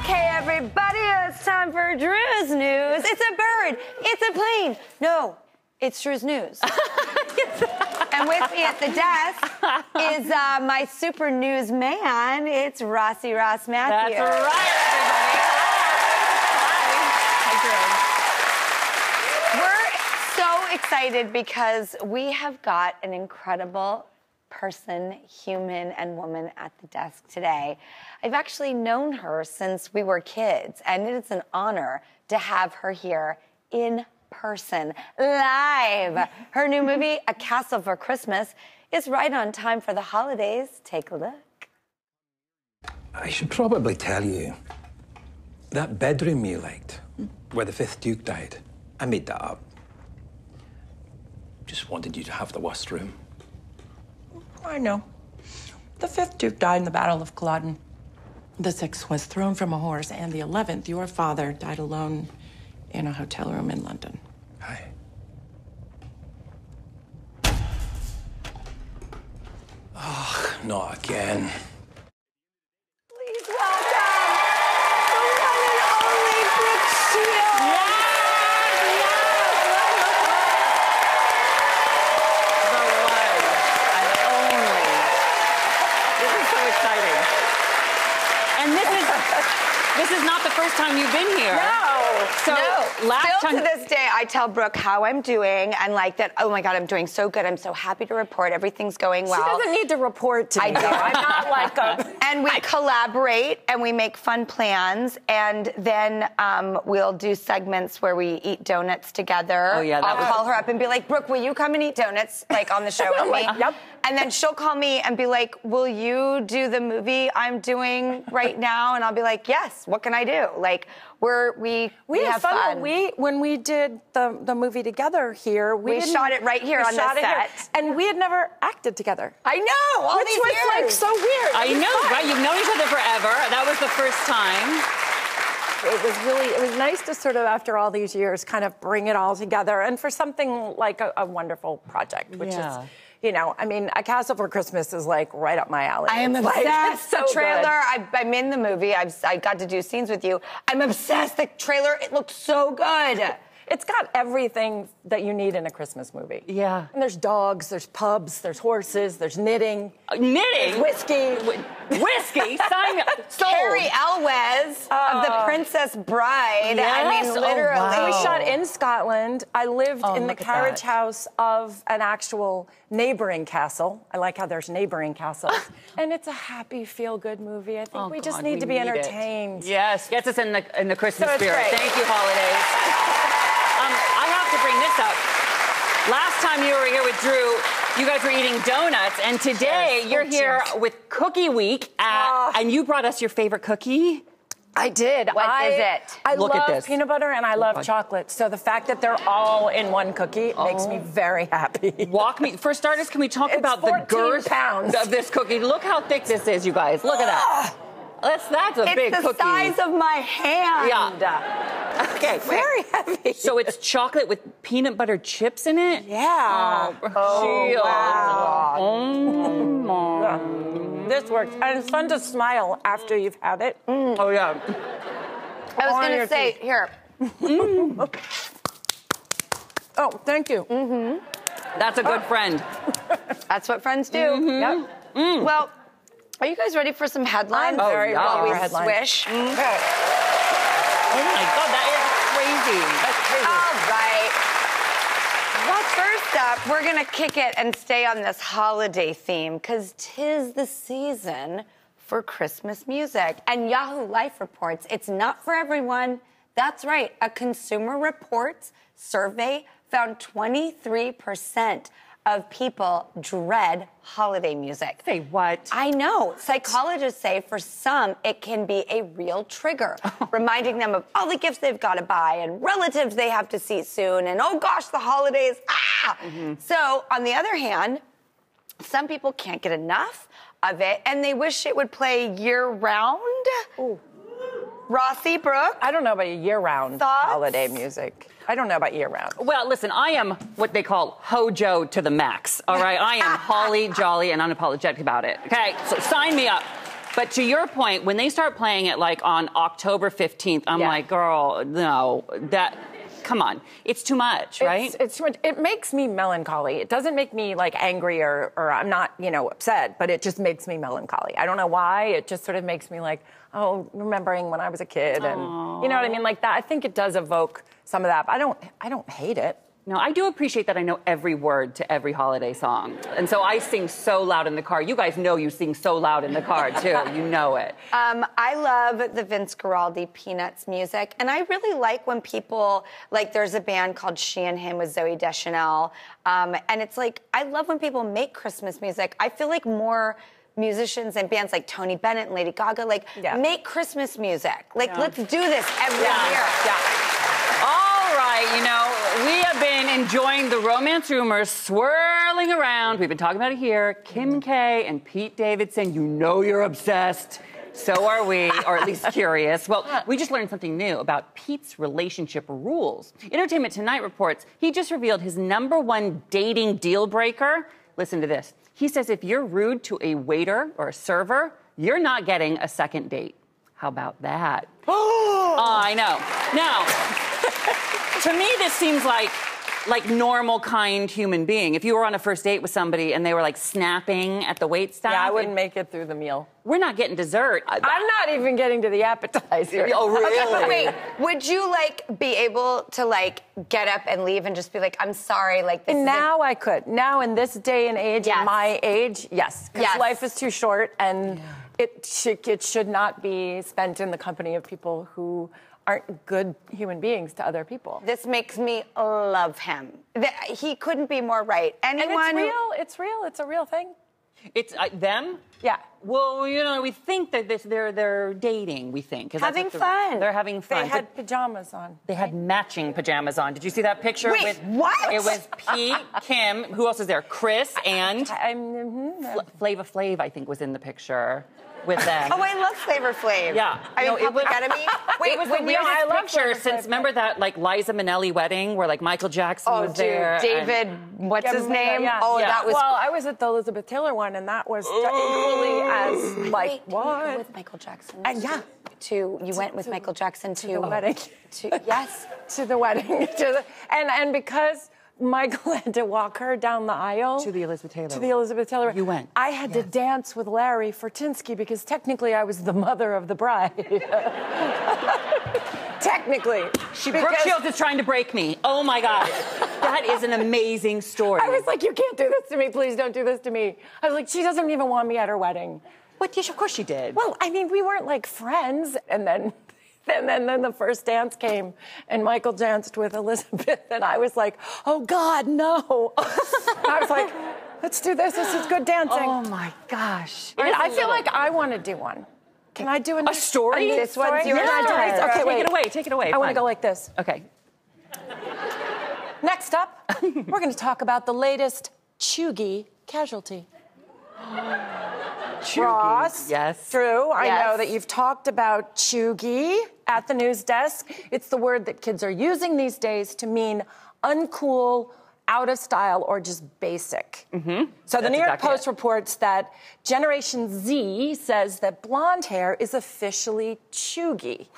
Okay, everybody, it's time for Drew's news. It's a bird. It's a plane. No, it's Drew's news. and with me at the desk is uh, my super news man. It's Rossi Ross Mathews. That's right, everybody. Hi. We're so excited because we have got an incredible person, human, and woman at the desk today. I've actually known her since we were kids, and it is an honor to have her here in person, live. Her new movie, A Castle for Christmas, is right on time for the holidays. Take a look. I should probably tell you that bedroom you liked, where the fifth Duke died, I made that up. Just wanted you to have the worst room. I know. The fifth Duke died in the Battle of Culloden. The sixth was thrown from a horse, and the eleventh, your father, died alone in a hotel room in London. Hi. Oh, not again. Please welcome the one and only Brooke Shields. The one and only. This is so exciting. And this is this is not the first time you've been here. No. So no. last Still time to this day, I tell Brooke how I'm doing and like that. Oh my God, I'm doing so good. I'm so happy to report everything's going well. She doesn't need to report to I me. I do. I'm not like a. and we collaborate and we make fun plans and then um, we'll do segments where we eat donuts together. Oh, yeah, that I'll was- call her up and be like, Brooke, will you come and eat donuts like on the show with me? Yep. And then she'll call me and be like, Will you do the movie I'm doing right now? And I'll be like, Yes. What can I do? Like we're we We, had have fun, fun. when we when we did the, the movie together here. We, We shot it right here on this shot it here. set. and we had never acted together, I know. All which these was like so weird. I know, fun. right? You've known each other forever. That was the first time. it was really it was nice to sort of after all these years kind of bring it all together and for something like a, a wonderful project which Yeah. is you know i mean a castle for christmas is like right up my alley I am It's like- obsessed. it's so the trailer. I, I'm in the movie. I've, I got to do scenes with you. I'm obsessed. The trailer, it looks so good. It's got everything that you need in a christmas movie Yeah. and there's dogs there's pubs there's horses there's knitting Uh, Knitting. whiskey Whiskey. Sign me up. Sold. Cary Elwes of The Princess Bride. I Yes? mean, Oh, literally. wow. we shot in Scotland. I lived Oh, in the carriage that. house of an actual neighboring castle. I like how there's neighboring castles. and it's a happy, feel good movie. I think Oh, we just need we to be need it. entertained. Yes, gets us in the in the Christmas So spirit. great. Thank you, holidays. um, I have to bring this up. Last time you were here with Drew, you guys were eating donuts, and today Yes. you're Oh, here cheers. with Cookie Week, uh, Ah. and you brought us your favorite cookie. I did. What I, is it? I Look at love this. peanut butter and I love chocolate. So the fact that they're all in one cookie makes me very happy. Walk me. For starters, can we talk It's about the 14 girth pounds. of this cookie? Look how thick this is, you guys. Look at that. That's that's a It's big the size of my hand. Yeah. Okay. Very heavy. So it's chocolate with peanut butter chips in it. yeah. Oh, oh, oh wow. Oh, mm. This works. And it's fun to smile after you've had it. Mm. Oh yeah. I was going to say, teeth. here, mm. Oh, thank you. Mm-hmm. That's a good friend. that's what friends do. Mm-hmm. Yep. Well, are you guys ready for some headlines? I'm very yeah. ready While we for headlines. swish. Oh my god, that is crazy. That's crazy. All right. Well, first up, we're gonna kick it and stay on this holiday theme because tis the season for Christmas music. And Yahoo Life reports it's not for everyone. That's right. A Consumer Reports survey found 23% of people dread holiday music. Say what? I know. Psychologists say for some, it can be a real trigger, reminding them of all the gifts they've got to buy and relatives they have to see soon, and oh gosh, the holidays. Ah! So, on the other hand, some people can't get enough of it and they wish it would play year round. Rossi Brooke. I don't know about year-round Thoughts? holiday music. I don't know about year-round. Well, listen, I am what they call hojo to the max. All right, I am holly jolly and unapologetic about it. Okay, so sign me up. But to your point, when they start playing it like on October 15th, I'm Yeah. like, girl, no, that, come on. It's too much, right? It's, it's too much. It makes me melancholy. It doesn't make me like angry or, or I'm not, you know, upset, but it just makes me melancholy. I don't know why. It just sort of makes me like, oh, remembering when I was a kid, and you know what I mean, like that. I think it does evoke some of that. But I don't, I don't hate it. No, I do appreciate that I know every word to every holiday song. And so I sing so loud in the car. You guys know you sing so loud in the car, too. You know it. Um, I love the Vince Guaraldi Peanuts music, and I really like when people like. There's a band called She and Him with Zooey Deschanel, um, and it's like I love when people make Christmas music. I feel like more musicians and bands like Tony Bennett and Lady Gaga like Yeah. make Christmas music. Like Yeah. let's do this every year. All right, you know, we have been enjoying the romance rumors swirling around. We've been talking about it here. Kim K and Pete Davidson, you know you're obsessed. So are we, or at least curious. Well, we just learned something new about Pete's relationship rules. Entertainment Tonight reports he just revealed his number one dating deal breaker. Listen to this. He says if you're rude to a waiter or a server, you're not getting a second date. How about that? Oh, I know. Now, to me, this seems like like normal, kind human being. If you were on a first date with somebody and they were like snapping at the wait staff, Yeah, I wouldn't make it through the meal. We're not getting dessert. I'm not even getting to the appetizer. Oh, really? Okay, but wait, would you like be able to like get up and leave and just be like, I'm sorry, like this is Now I could. Now in this day and age, Yes. my age, yes, because Yes. life is too short, and it should it should not be spent in the company of people who aren't good human beings to other people. This makes me love him. Th- He couldn't be more right. And Anyone it's who- real. It's real. It's a real thing. It's uh, them. Yeah. Well, you know, we think that this, they're they're dating. We think Having they're- fun. They're having fun. They had pajamas on. They had matching pajamas on. Did you see that picture? Wait, with, what? It was Pete, Kim. Who else is there? Chris and I'm, mhm. Fl- Flavor Flav. I think was in the picture with them. Oh, I love Flavor Flav. Yeah. I mean, No, it Public was- Enemy. Wait, it was the when you- weirdest I love picture since remember that like Liza Minnelli wedding where like Michael Jackson Oh, was dude, there. and- David, what's Yeah, his name? yeah. Oh, Yeah. that was. Well, I was at the Elizabeth Taylor one, and that was equally as like Wait, did you go what? with Michael Jackson? Uh, yeah. To you went with Michael Jackson to, the wedding. To, yes. to the wedding. to the, and and because Michael had to walk her down the aisle To the Elizabeth Taylor. To the Elizabeth Taylor. You went. I had to dance with Larry Fortensky because technically I was the mother of the bride. technically. She, Because Brooke Shields is trying to break me. Oh my God. that is an amazing story. I was like, you can't do this to me. Please don't do this to me. I was like, she doesn't even want me at her wedding. what? Yes, of course she did. Well, I mean, we weren't like friends. And then, and then, then the first dance came, and Michael danced with Elizabeth, and I was like, oh God, no. I was like, let's do this. This is good dancing. oh my gosh. All right, It is a I feel like I want to do one. Can I do a, story? new This one's story? yours. Can Yes. this? Okay, Take wait. it away, take it away, I want to go like this. Okay. Next up, we're going to talk about the latest Cheugy casualty. Ross, Yes. Drew, I Yes. know that you've talked about Cheugy at the news desk. It's the word that kids are using these days to mean uncool, out of style, or just basic. Mm-hmm. So the New York exactly Post it. reports that Generation Z says that blonde hair is officially cheugy.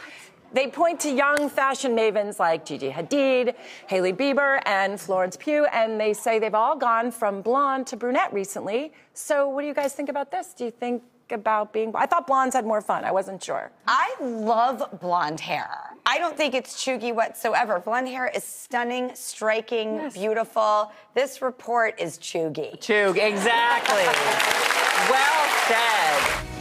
They point to young fashion mavens like Gigi Hadid, Hailey Bieber, and Florence Pugh, and they say they've all gone from blonde to brunette recently. So, what do you guys think about this? Do you think about being? I thought blondes had more fun. I wasn't sure. I love blonde hair. I don't think it's cheugy whatsoever. Blonde hair is stunning, striking, beautiful. This report is cheugy. Chug, exactly. well said.